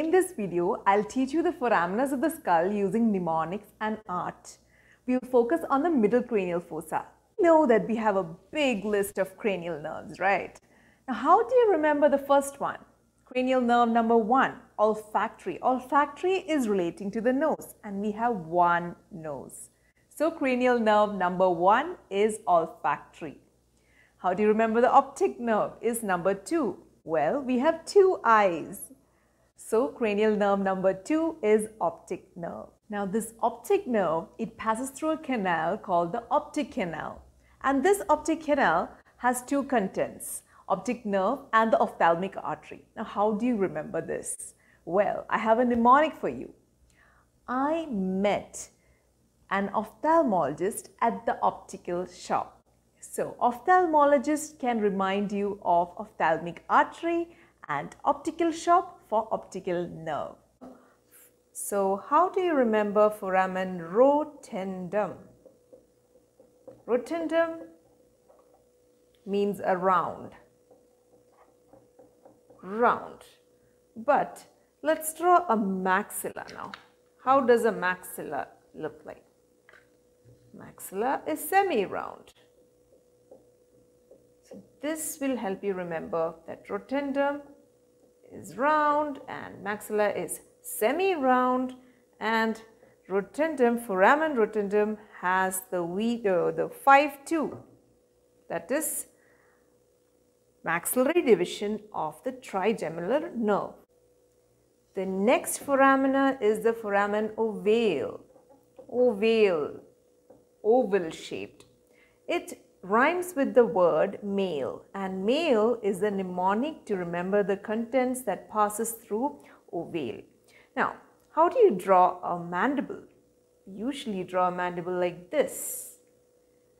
In this video, I'll teach you the foraminas of the skull using mnemonics and art. We'll focus on the middle cranial fossa. know that we have a big list of cranial nerves, right? Now, how do you remember the first one? Cranial nerve number one, olfactory. Olfactory is relating to the nose and we have one nose. So cranial nerve number one is olfactory. How do you remember the optic nerve is number two? Well, we have two eyes. So cranial nerve number two is optic nerve. Now this optic nerve, it passes through a canal called the optic canal. And this optic canal has two contents, optic nerve and the ophthalmic artery. Now how do you remember this? Well, I have a mnemonic for you. I met an ophthalmologist at the optical shop. So, ophthalmologist can remind you of ophthalmic artery and optical shop for optical nerve. So, how do you remember foramen rotundum? Rotundum means around, round. Round. But let's draw a maxilla now. How does a maxilla look like? Maxilla is semi-round. So this will help you remember that rotundum is round and maxilla is semi-round and rotundum, foramen rotundum has the V, uh, the 5-2 that is maxillary division of the trigeminal nerve. The next foramina is the foramen ovale, ovale oval shaped. It rhymes with the word male and male is a mnemonic to remember the contents that passes through ovale. Now, how do you draw a mandible? Usually draw a mandible like this.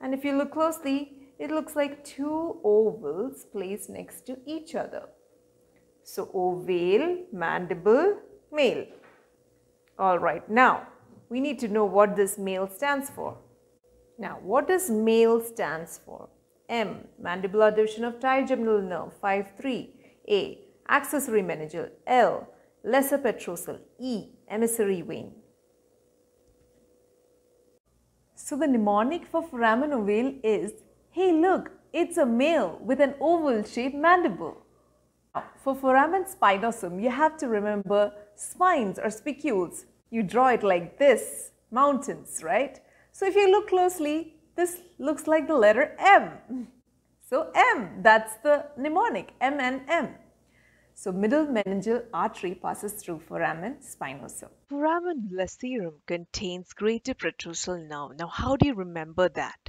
And if you look closely, it looks like two ovals placed next to each other. So, ovale, mandible, male. Alright, now we need to know what this male stands for. Now, what does male stands for? M, mandibular division of trigeminal nerve, 5-3. A, accessory meningeal. L, lesser petrosal. E, emissary vein. So, the mnemonic for foramen ovale is, hey look, it's a male with an oval shaped mandible. Now, For foramen spinosum, you have to remember spines or spicules. You draw it like this, mountains, right? So if you look closely, this looks like the letter M. So M, that's the mnemonic, M and M. So middle meningeal artery passes through foramen spinosum. Foramen lacerum contains greater petrosal nerve. Now how do you remember that?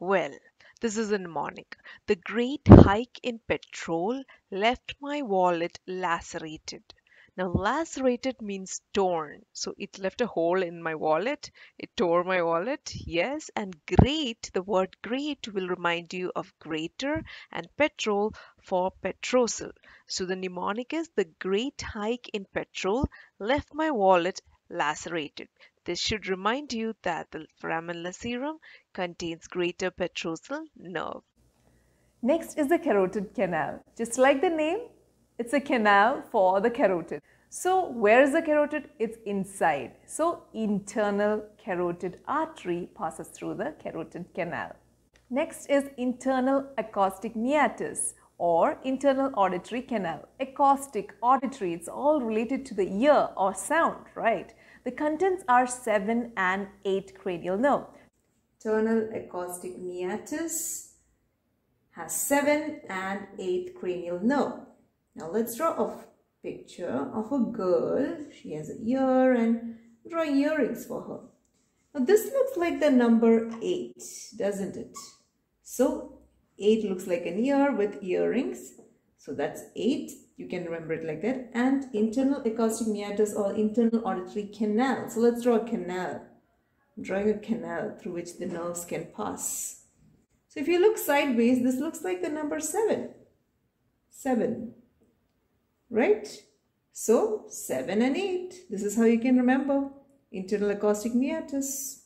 Well, this is a mnemonic. The great hike in petrol left my wallet lacerated. Now, lacerated means torn. So it left a hole in my wallet. It tore my wallet. Yes. And great, the word great will remind you of greater and petrol for petrosal. So the mnemonic is the great hike in petrol left my wallet lacerated. This should remind you that the foramen lacerum contains greater petrosal nerve. Next is the carotid canal. Just like the name, it's a canal for the carotid. So where is the carotid? It's inside. So internal carotid artery passes through the carotid canal. Next is internal acoustic meatus or internal auditory canal. Acoustic, auditory, it's all related to the ear or sound, right? The contents are 7 and 8 cranial nerve. Internal acoustic meatus has 7 and 8 cranial nerve. Now let's draw a picture of a girl. She has a ear and draw earrings for her. Now this looks like the number 8, doesn't it? So 8 looks like an ear with earrings. So that's 8. You can remember it like that. And internal acoustic meatus or internal auditory canal. So let's draw a canal. I'm drawing a canal through which the nerves can pass. So if you look sideways, this looks like the number 7. 7 right? So 7 and 8, this is how you can remember internal acoustic meatus.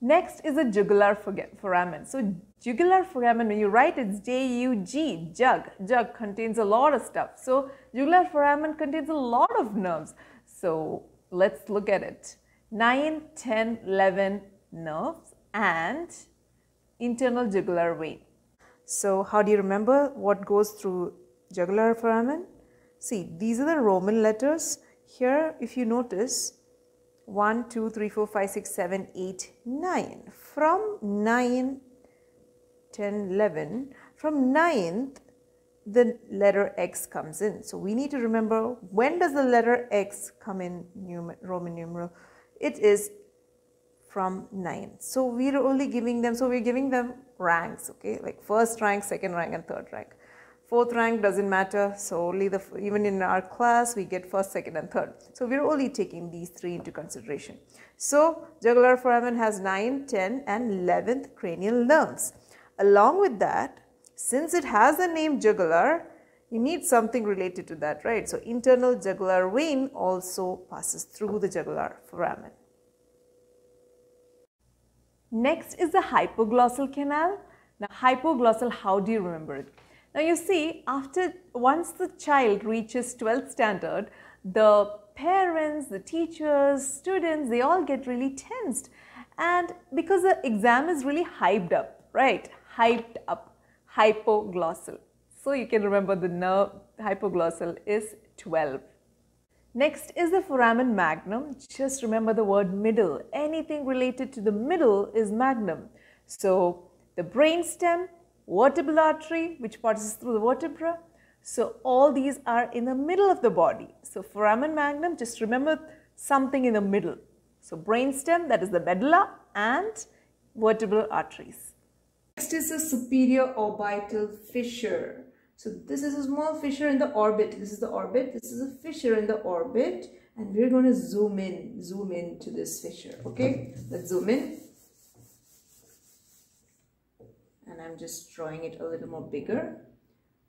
Next is a jugular foramen. So Jugular foramen, when you write it's J-U-G, jug. Jug contains a lot of stuff. So jugular foramen contains a lot of nerves. So let's look at it. 9, 10, 11 nerves and internal jugular vein. So how do you remember what goes through jugular foramen? See, these are the Roman letters. Here, if you notice, 1, 2, 3, 4, 5, 6, 7, 8, 9. From 9, 10, 11, from 9th, the letter X comes in. So we need to remember when does the letter X come in Roman numeral? It is from 9. So we're only giving them, so we're giving them ranks, okay, like first rank, second rank and third rank. Fourth rank doesn't matter, so only the, even in our class we get first, second and third. So we're only taking these three into consideration. So jugular foramen has 9, 10 and 11th cranial nerves. Along with that, since it has the name jugular, you need something related to that, right? So internal jugular vein also passes through the jugular foramen. Next is the hypoglossal canal. Now hypoglossal, how do you remember it? Now you see, after once the child reaches 12th standard, the parents, the teachers, students, they all get really tensed. And because the exam is really hyped up, right? Hyped up, hypoglossal. So you can remember the nerve hypoglossal is 12. Next is the foramen magnum. Just remember the word middle. Anything related to the middle is magnum. So the brainstem, vertebral artery which passes through the vertebra. So all these are in the middle of the body. So foramen magnum, just remember something in the middle. So brainstem, that is the medulla and vertebral arteries. Next is the superior orbital fissure. So this is a small fissure in the orbit. This is the orbit. This is a fissure in the orbit. And we're going to zoom in, zoom in to this fissure. Okay, let's zoom in. And I'm just drawing it a little more bigger.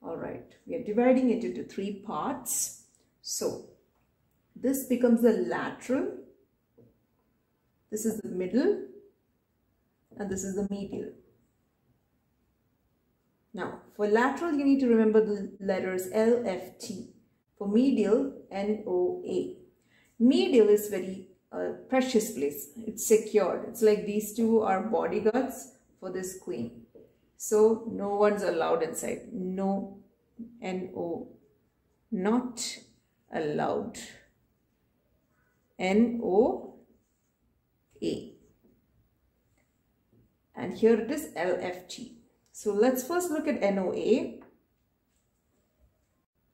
All right, we are dividing it into three parts. So this becomes the lateral. This is the middle. And this is the medial. Now, for lateral, you need to remember the letters L, F, T. For medial, N, O, A. Medial is very uh, precious place. It's secured. It's like these two are bodyguards for this queen. So, no one's allowed inside. No, N, O, not allowed. N, O, A. And here it is L, F, T. So let's first look at NOA.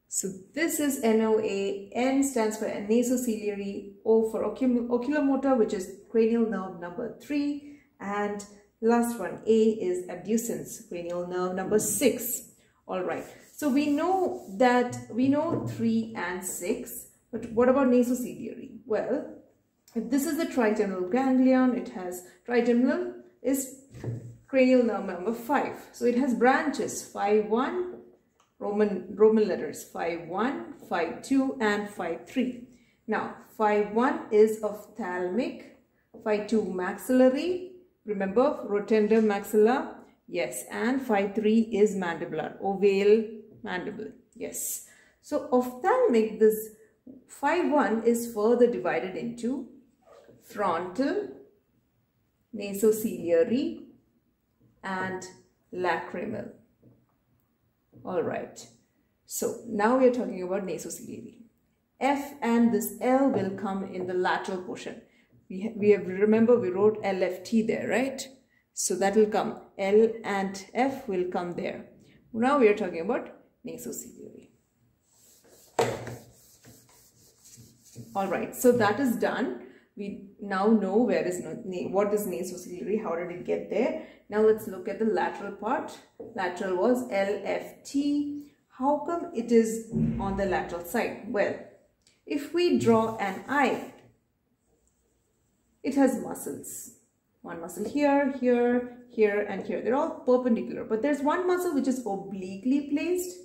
So this is NOA. N stands for nasociliary, O for oculomotor, which is cranial nerve number 3. And last one, A is abducens, cranial nerve number 6. Alright, so we know that, we know 3 and 6. But what about nasociliary? Well, if this is the trigeminal ganglion, it has trigeminal is cranial nerve number 5. So it has branches 5, 1, Roman, Roman letters 5, 1, 5, 2 and 5, 3. Now 5, 1 is ophthalmic, 5, 2 maxillary, remember rotunda maxilla, yes and 5, 3 is mandibular, ovale mandible, yes. So ophthalmic this 5, 1 is further divided into frontal, nasociliary, and lacrimal. All right. So now we are talking about nasociliary. F and this L will come in the lateral portion. We, have, we have, remember we wrote LFT there, right? So that will come. L and F will come there. Now we are talking about nasociliary. All right, so that is done. We now know where is what is nasociliary, how did it get there. Now let's look at the lateral part. Lateral was LFT. How come it is on the lateral side? Well, if we draw an eye, it has muscles. One muscle here, here, here and here. They're all perpendicular. But there's one muscle which is obliquely placed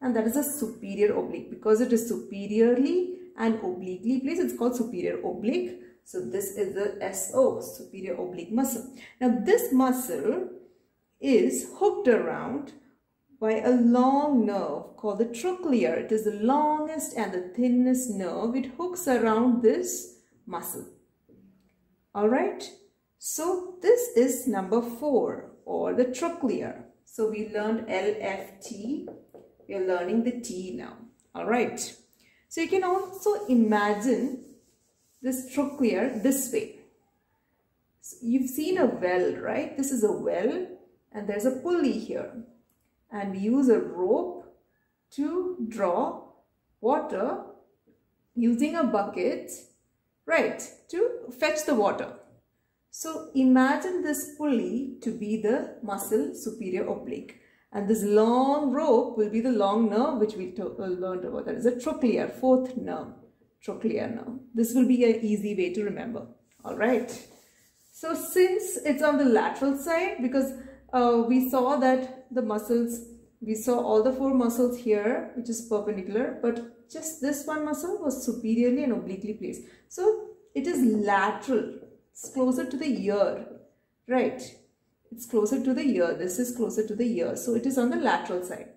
and that is a superior oblique. Because it is superiorly and obliquely placed, it's called superior oblique. So this is the SO, superior oblique muscle. Now this muscle is hooked around by a long nerve called the trochlear. It is the longest and the thinnest nerve. It hooks around this muscle. Alright, so this is number 4 or the trochlear. So we learned LFT. We are learning the T now. Alright. So you can also imagine this trochlear this way. So you've seen a well, right? This is a well and there's a pulley here. And we use a rope to draw water using a bucket, right, to fetch the water. So imagine this pulley to be the muscle superior oblique. And this long rope will be the long nerve which we uh, learned about. That is a trochlear, fourth nerve, trochlear nerve. This will be an easy way to remember. All right. So since it's on the lateral side, because uh, we saw that the muscles, we saw all the four muscles here, which is perpendicular, but just this one muscle was superiorly and obliquely placed. So it is lateral it's closer to the ear, right? It's closer to the ear. This is closer to the ear. So it is on the lateral side.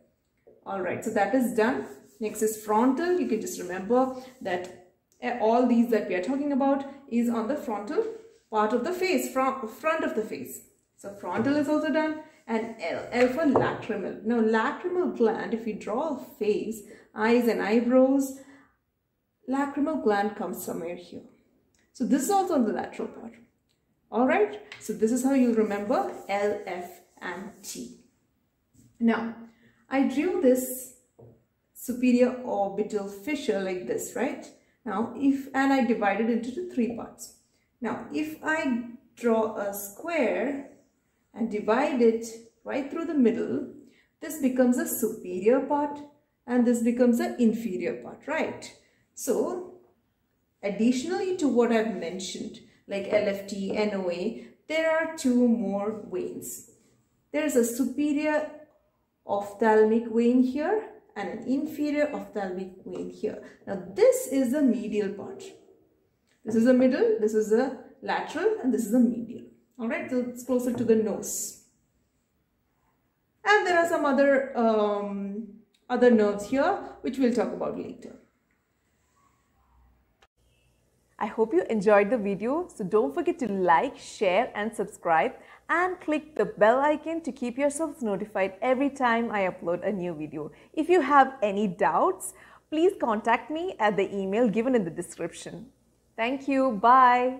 All right, so that is done. Next is frontal. You can just remember that eh, all these that we are talking about is on the frontal part of the face, front, of the face. So frontal is also done and L, L for lacrimal. Now lacrimal gland, if we draw a face, eyes and eyebrows, lacrimal gland comes somewhere here. So this is also on the lateral part. Alright, so this is how you'll remember L, F and T. Now, I drew this superior orbital fissure like this, right? Now, if, and I divided it into three parts. Now, if I draw a square and divide it right through the middle, this becomes a superior part and this becomes an inferior part, right? So, Additionally to what I've mentioned, like LFT, NOA, there are two more veins. There is a superior ophthalmic vein here and an inferior ophthalmic vein here. Now this is the medial part. This is the middle, this is the lateral and this is the medial. Alright, so it's closer to the nose. And there are some other, um, other nerves here which we'll talk about later. I hope you enjoyed the video. So don't forget to like, share and subscribe and click the bell icon to keep yourselves notified every time I upload a new video. If you have any doubts, please contact me at the email given in the description. Thank you. Bye.